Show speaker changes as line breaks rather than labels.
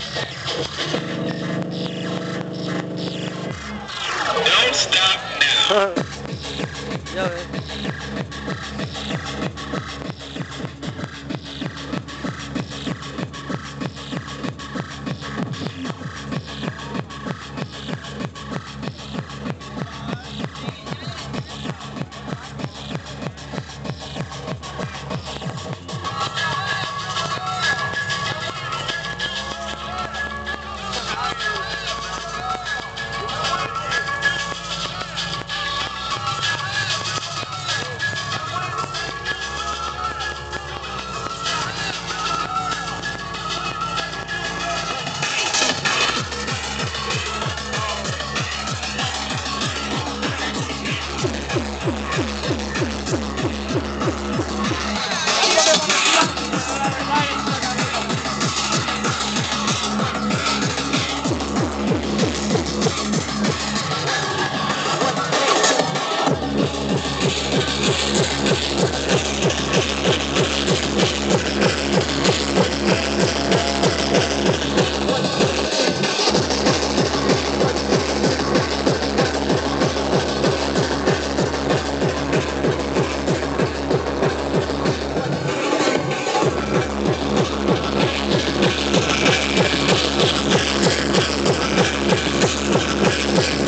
Don't stop now.
Yo, eh.